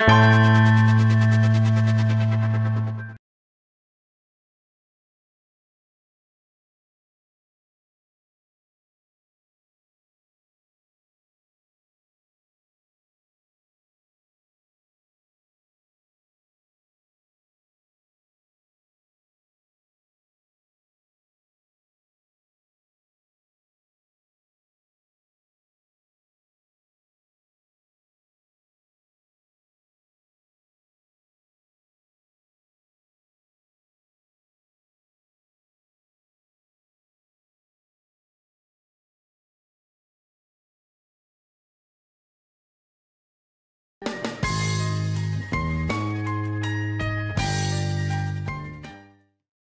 you